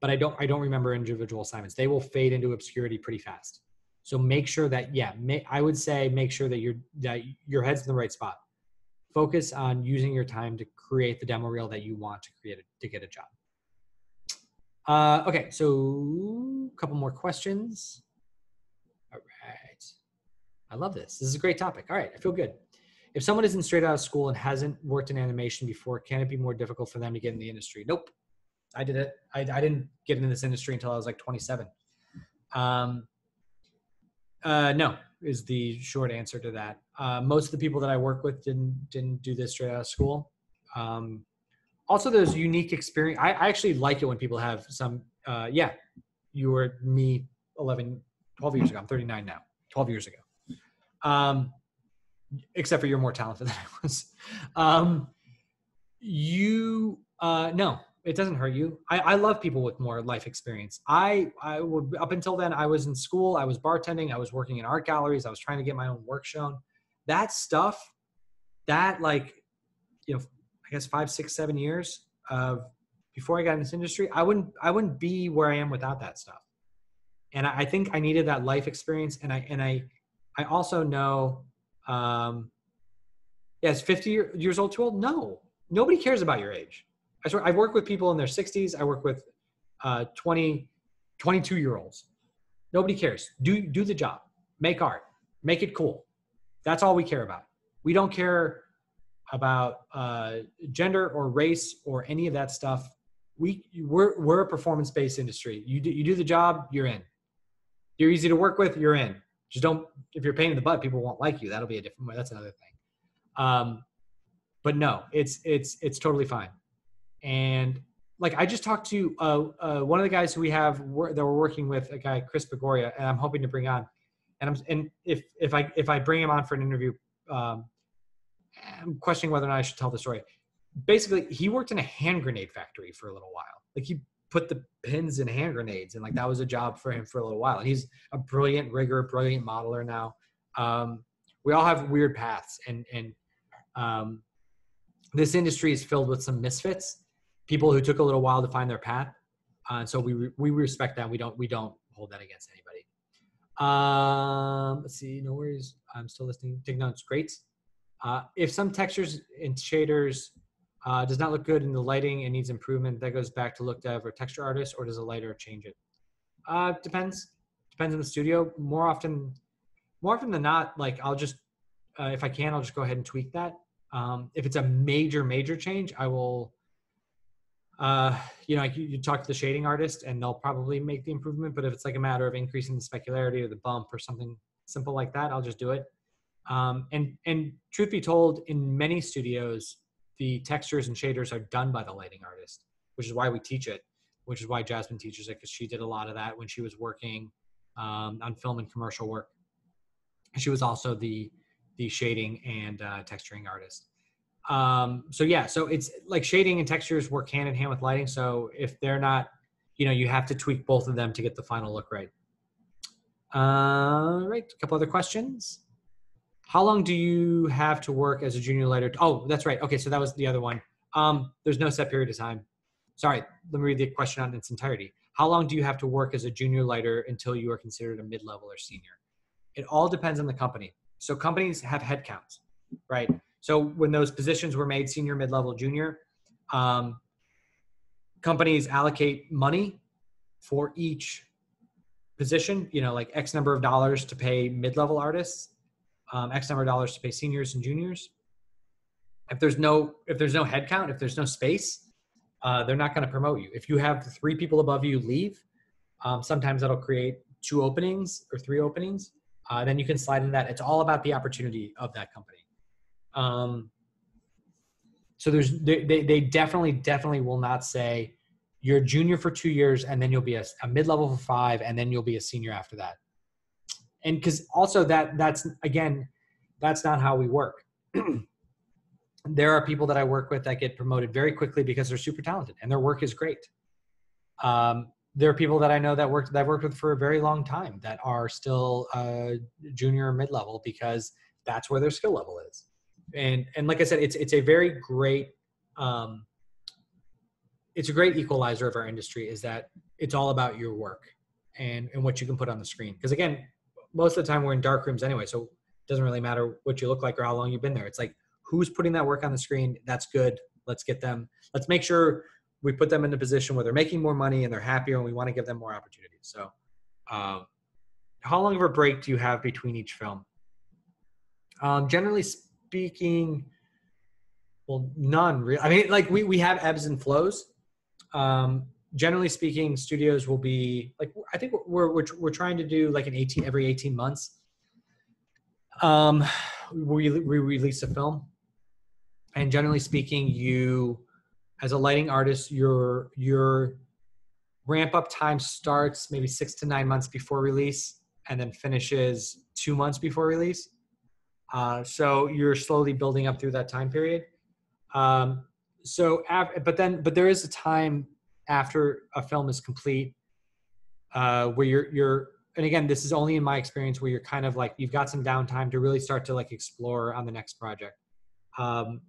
but I don't I don't remember individual assignments. They will fade into obscurity pretty fast. So make sure that yeah, may, I would say make sure that your that your head's in the right spot focus on using your time to create the demo reel that you want to create to get a job. Uh, okay, so a couple more questions. All right. I love this. This is a great topic. All right, I feel good. If someone isn't straight out of school and hasn't worked in animation before, can it be more difficult for them to get in the industry? Nope. I did it. I, I didn't get into this industry until I was like 27. Um, uh, no, is the short answer to that. Uh, most of the people that I work with didn't didn't do this straight out of school. Um, also those unique experience. I, I actually like it when people have some. Uh, yeah, you were me 11, 12 years ago. I'm 39 now. 12 years ago. Um, except for you're more talented than I was. Um, you uh, no, it doesn't hurt you. I, I love people with more life experience. I I would up until then I was in school. I was bartending. I was working in art galleries. I was trying to get my own work shown. That stuff, that like, you know, I guess five, six, seven years of before I got in this industry, I wouldn't I wouldn't be where I am without that stuff. And I, I think I needed that life experience. And I and I I also know um yeah, 50 years old too old? No. Nobody cares about your age. I swear, I work with people in their 60s. I work with uh, 20, 22 year olds. Nobody cares. Do do the job. Make art. Make it cool. That's all we care about. We don't care about uh, gender or race or any of that stuff. We we're we're a performance based industry. You do you do the job, you're in. You're easy to work with, you're in. Just don't if you're pain in the butt, people won't like you. That'll be a different way. That's another thing. Um, but no, it's it's it's totally fine. And like I just talked to uh, uh, one of the guys who we have wor- that we're working with, a guy Chris Bagoria, and I'm hoping to bring on. And I'm and if if I if I bring him on for an interview, um, I'm questioning whether or not I should tell the story. Basically, he worked in a hand grenade factory for a little while. Like he put the pins in hand grenades, and like that was a job for him for a little while. And he's a brilliant rigger, brilliant modeler now. Um, we all have weird paths, and and um, this industry is filled with some misfits, people who took a little while to find their path. Uh, and so we we respect that. We don't we don't hold that against anybody. Um, let's see. No worries. I'm still listening. Take notes. Great. Uh, if some textures and shaders uh, does not look good in the lighting and needs improvement, that goes back to look dev or texture artist, or does a lighter change it? Uh, depends. Depends on the studio. More often, more often than not, like I'll just, uh, if I can, I'll just go ahead and tweak that. Um, if it's a major, major change, I will, uh, you know, like you, you talk to the shading artist and they'll probably make the improvement. But if it's like a matter of increasing the specularity or the bump or something simple like that, I'll just do it. Um, and and truth be told, in many studios, the textures and shaders are done by the lighting artist, which is why we teach it. Which is why Jasmine teaches it because she did a lot of that when she was working um, on film and commercial work. She was also the the shading and uh, texturing artist. Um, so yeah, so it's like shading and textures work hand in hand with lighting. So if they're not, you know, you have to tweak both of them to get the final look right. Uh, right, a couple other questions. How long do you have to work as a junior lighter? Oh, that's right. Okay, so that was the other one. Um, there's no set period of time. Sorry, let me read the question out in its entirety. How long do you have to work as a junior lighter until you are considered a mid-level or senior? It all depends on the company. So companies have headcounts, right? So when those positions were made, senior, mid-level, junior, um, companies allocate money for each position. You know, like X number of dollars to pay mid-level artists, um, X number of dollars to pay seniors and juniors. If there's no if there's no headcount, if there's no space, uh, they're not going to promote you. If you have three people above you leave, um, sometimes that'll create two openings or three openings uh, then you can slide in that. It's all about the opportunity of that company. Um, so there's they, they, definitely definitely will not say you're a junior for two years and then you'll be a, a mid-level for five and then you'll be a senior after that. And because also that that's again that's not how we work. there are people that I work with that get promoted very quickly because they're super talented and their work is great. Um, there are people that I know that worked that I've worked with for a very long time that are still uh, junior or mid level because that's where their skill level is. And and like I said, it's it's a very great um, it's a great equalizer of our industry is that it's all about your work and and what you can put on the screen. Because again, most of the time we're in dark rooms anyway, so it doesn't really matter what you look like or how long you've been there. It's like who's putting that work on the screen. That's good. Let's get them. Let's make sure we put them in a position where they're making more money and they're happier and we want to give them more opportunities so um, how long of a break do you have between each film um, generally speaking well none really i mean like we, we have ebbs and flows um, generally speaking studios will be like i think we're, we're, we're trying to do like an 18 every 18 months um, we, we release a film and generally speaking you as a lighting artist, your your ramp up time starts maybe six to nine months before release, and then finishes two months before release. Uh, so you're slowly building up through that time period. Um, so, but then, but there is a time after a film is complete uh, where you're you're and again this is only in my experience where you're kind of like you've got some downtime to really start to like explore on the next project. Um,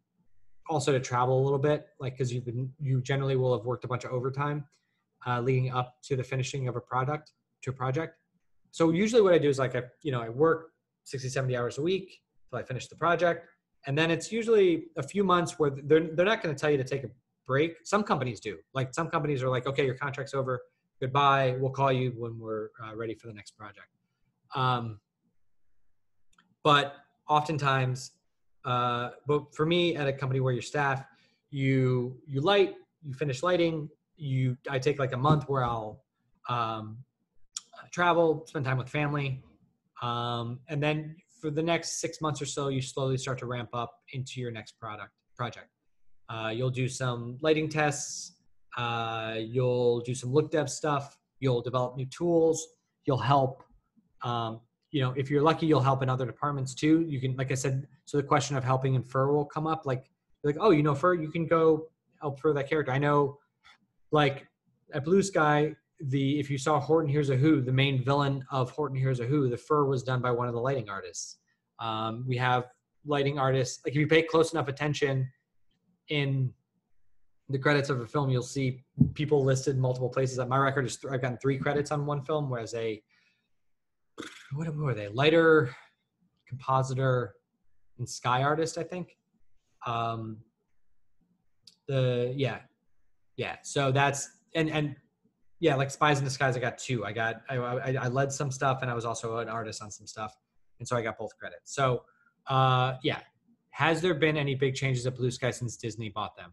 also to travel a little bit like because you've been you generally will have worked a bunch of overtime uh, leading up to the finishing of a product to a project. So usually what i do is like i you know i work 60 70 hours a week till i finish the project. And then it's usually a few months where they're, they're not going to tell you to take a break some companies do like some companies are like okay your contract's over goodbye. We'll call you when we're uh, ready for the next project. Um, but oftentimes, uh, but for me at a company where you're staff, you you light, you finish lighting. You I take like a month where I'll um, travel, spend time with family, um, and then for the next six months or so, you slowly start to ramp up into your next product project. Uh, you'll do some lighting tests, uh, you'll do some look dev stuff. You'll develop new tools. You'll help. Um, you know, if you're lucky, you'll help in other departments too. You can, like I said, so the question of helping in fur will come up. Like, like, oh, you know, fur, you can go help for that character. I know, like at Blue Sky, the if you saw Horton Hears a Who, the main villain of Horton Hears a Who, the fur was done by one of the lighting artists. Um, we have lighting artists. Like if you pay close enough attention in the credits of a film, you'll see people listed multiple places. My record is th- I've gotten three credits on one film, whereas a what were they? Lighter, compositor, and sky artist, I think. Um, the yeah, yeah. So that's and and yeah, like Spies in Disguise, I got two. I got I, I, I led some stuff, and I was also an artist on some stuff, and so I got both credits. So uh, yeah, has there been any big changes at Blue Sky since Disney bought them?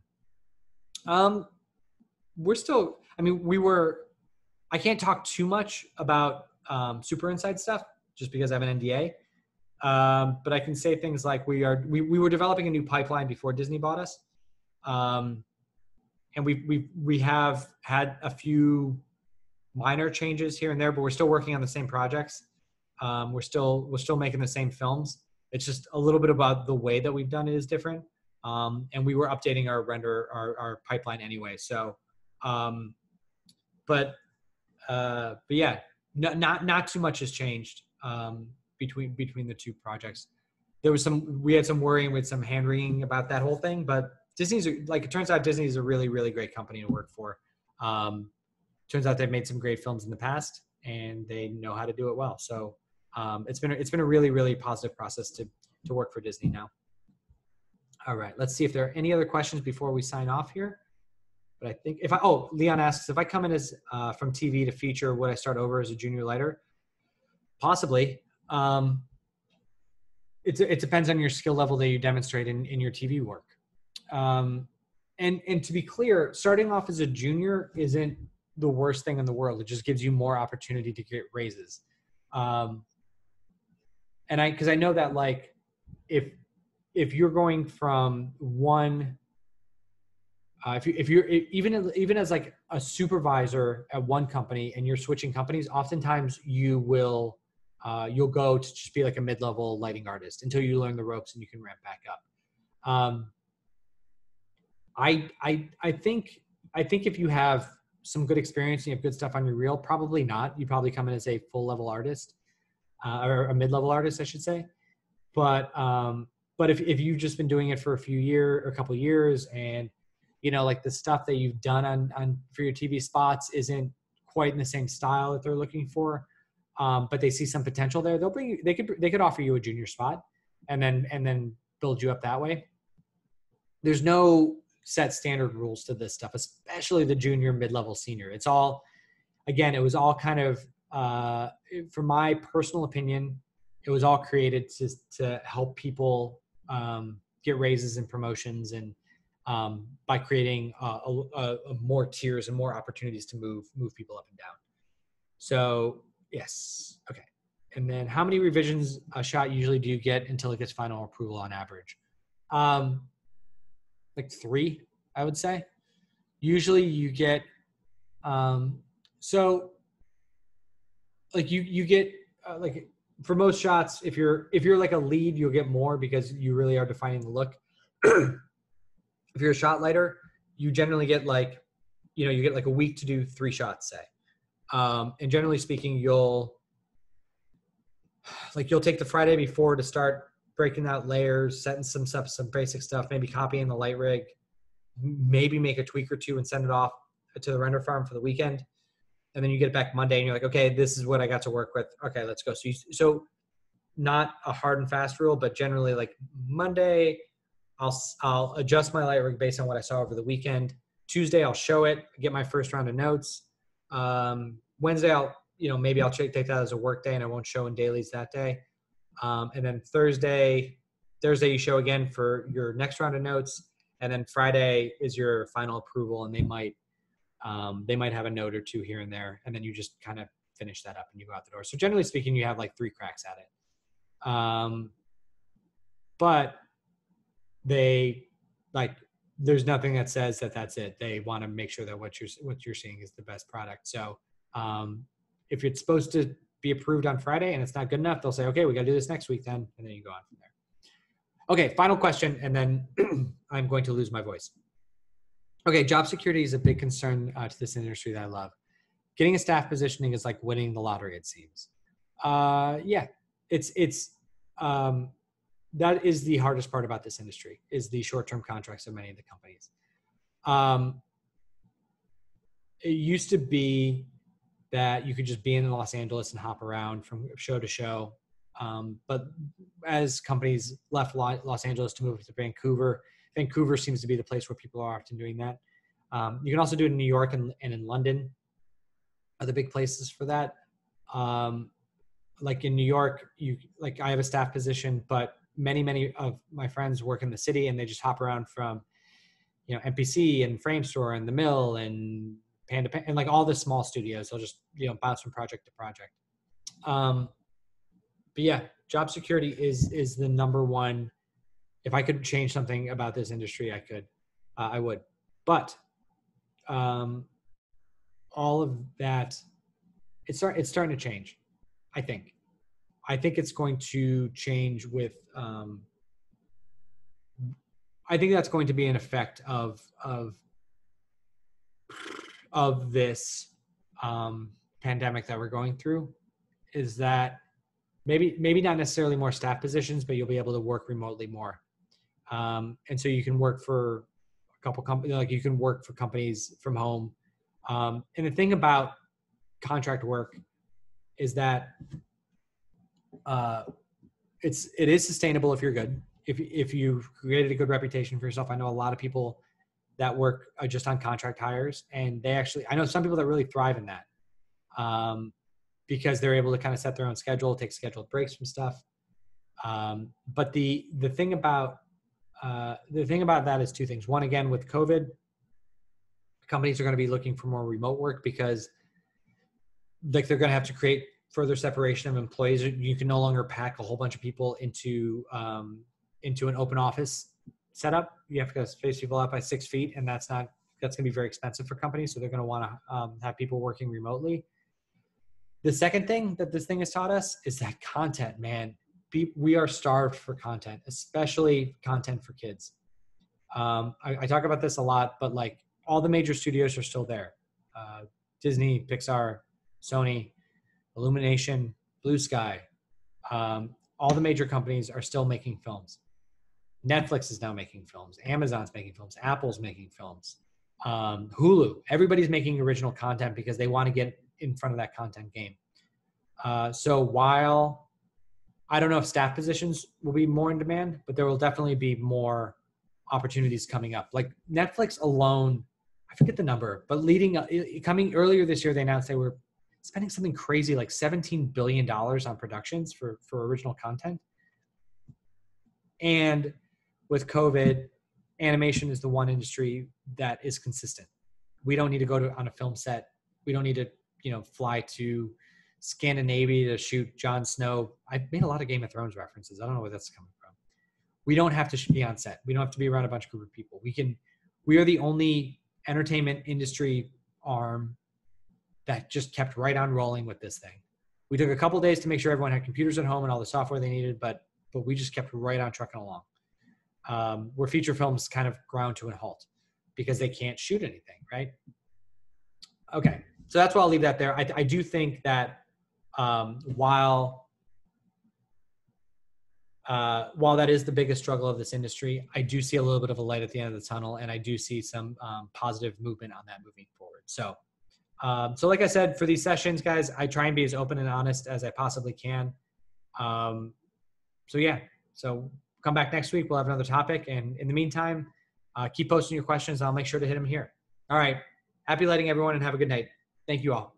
Um, we're still. I mean, we were. I can't talk too much about um, super inside stuff just because I have an NDA. Um, but I can say things like we are. We we were developing a new pipeline before Disney bought us, um, and we we we have had a few minor changes here and there, but we're still working on the same projects. Um, we're still we're still making the same films. It's just a little bit about the way that we've done it is different um, and we were updating our render our, our pipeline anyway. So, um, but uh, but yeah, not not not too much has changed um, between between the two projects. There was some we had some worrying with some hand wringing about that whole thing, but Disney's like it turns out Disney is a really really great company to work for. Um, turns out they've made some great films in the past and they know how to do it well. So um, it's been it's been a really really positive process to to work for Disney now. All right, let's see if there are any other questions before we sign off here. But I think if I, oh, Leon asks, if I come in as uh, from TV to feature, would I start over as a junior lighter? Possibly. Um, it, it depends on your skill level that you demonstrate in, in your TV work. Um, and, and to be clear, starting off as a junior isn't the worst thing in the world. It just gives you more opportunity to get raises. Um, and I, cause I know that like, if if you're going from one uh, if, you, if you're even even as like a supervisor at one company and you're switching companies oftentimes you will uh, you'll go to just be like a mid-level lighting artist until you learn the ropes and you can ramp back up. Um, I, I i think i think if you have some good experience and you have good stuff on your reel probably not. You probably come in as a full level artist uh, or a mid-level artist i should say. But um, but if, if you've just been doing it for a few year or a couple years and you know like the stuff that you've done on, on for your tv spots isn't quite in the same style that they're looking for um, but they see some potential there they'll bring you they could they could offer you a junior spot and then and then build you up that way. There's no set standard rules to this stuff especially the junior mid-level senior. It's all again it was all kind of uh, from my personal opinion it was all created to to help people um, get raises and promotions and um, by creating uh, a, a, more tiers and more opportunities to move move people up and down. So yes, okay. And then how many revisions a shot usually do you get until it gets final approval on average? Um, like three, I would say. usually you get um so like you you get uh, like for most shots if you're if you're like a lead you'll get more because you really are defining the look. If you're a shot lighter you generally get like you know you get like a week to do three shots say. Um and generally speaking you'll like you'll take the friday before to start breaking out layers setting some stuff some basic stuff maybe copying the light rig maybe make a tweak or two and send it off to the render farm for the weekend and then you get it back Monday and you're like, okay, this is what I got to work with. Okay, let's go. So, you, so not a hard and fast rule, but generally like Monday, I'll I'll adjust my light rig based on what I saw over the weekend. Tuesday, I'll show it, get my first round of notes. Um, Wednesday, I'll you know maybe I'll take that as a work day and I won't show in dailies that day. Um, and then Thursday, Thursday you show again for your next round of notes, and then Friday is your final approval, and they might um, they might have a note or two here and there, and then you just kind of finish that up and you go out the door. So generally speaking, you have like three cracks at it. Um, but they like there's nothing that says that that's it. They want to make sure that what you're what you're seeing is the best product. So um, if it's supposed to be approved on Friday and it's not good enough, they'll say, okay, we got to do this next week then, and then you go on from there. Okay, final question, and then I'm going to lose my voice. Okay, job security is a big concern uh, to this industry that I love. Getting a staff positioning is like winning the lottery. It seems. Uh, yeah, it's it's um, that is the hardest part about this industry is the short-term contracts of many of the companies. Um, it used to be that you could just be in Los Angeles and hop around from show to show. Um, but as companies left Los Angeles to move to Vancouver, Vancouver seems to be the place where people are often doing that. Um, you can also do it in New York and, and in London are the big places for that. Um, like in New York, you like I have a staff position, but many many of my friends work in the city and they just hop around from you know MPC and Framestore and the Mill and Panda and like all the small studios. They'll just you know bounce from project to project. Um, but yeah, job security is is the number one if I could change something about this industry, I could, uh, I would. But um, all of that, it's start, it's starting to change. I think. I think it's going to change with. Um, I think that's going to be an effect of of of this um, pandemic that we're going through. Is that maybe maybe not necessarily more staff positions, but you'll be able to work remotely more um, and so you can work for a couple companies like you can work for companies from home. Um, and the thing about contract work is that uh, it's it is sustainable if you're good. If if you've created a good reputation for yourself i know a lot of people that work uh, just on contract hires and they actually i know some people that really thrive in that um, because they're able to kind of set their own schedule take scheduled breaks from stuff. Um, but the the thing about uh, the thing about that is two things. One, again, with COVID, companies are going to be looking for more remote work because like they're going to have to create further separation of employees. You can no longer pack a whole bunch of people into um, into an open office setup. You have to space people out by six feet, and that's not that's going to be very expensive for companies. So they're going to want to um, have people working remotely. The second thing that this thing has taught us is that content, man, we are starved for content, especially content for kids. Um, I, I, talk about this a lot, but like all the major studios are still there. Uh, Disney, Pixar, Sony, Illumination, Blue Sky, um, all the major companies are still making films. Netflix is now making films. Amazon's making films. Apple's making films. Um, Hulu, everybody's making original content because they want to get in front of that content game. Uh, so while I don't know if staff positions will be more in demand, but there will definitely be more opportunities coming up. Like Netflix alone, I forget the number, but leading uh, coming earlier this year, they announced they were spending something crazy like 17 billion dollars on productions for for original content. And with COVID, animation is the one industry that is consistent. We don't need to go to on a film set. We don't need to, you know, fly to Scandinavia to shoot Jon Snow. I made a lot of Game of Thrones references. I don't know where that's coming from. We don't have to be on set. We don't have to be around a bunch of group of people. We can. We are the only entertainment industry arm that just kept right on rolling with this thing. We took a couple days to make sure everyone had computers at home and all the software they needed, but but we just kept right on trucking along. Um, where feature films kind of ground to a halt because they can't shoot anything, right? Okay, so that's why I'll leave that there. I, I do think that um, while uh, while that is the biggest struggle of this industry, I do see a little bit of a light at the end of the tunnel, and I do see some um, positive movement on that moving forward. So, um, so like I said, for these sessions, guys, I try and be as open and honest as I possibly can. Um, so yeah, so come back next week. We'll have another topic, and in the meantime, uh, keep posting your questions. I'll make sure to hit them here. All right, happy lighting, everyone, and have a good night. Thank you all.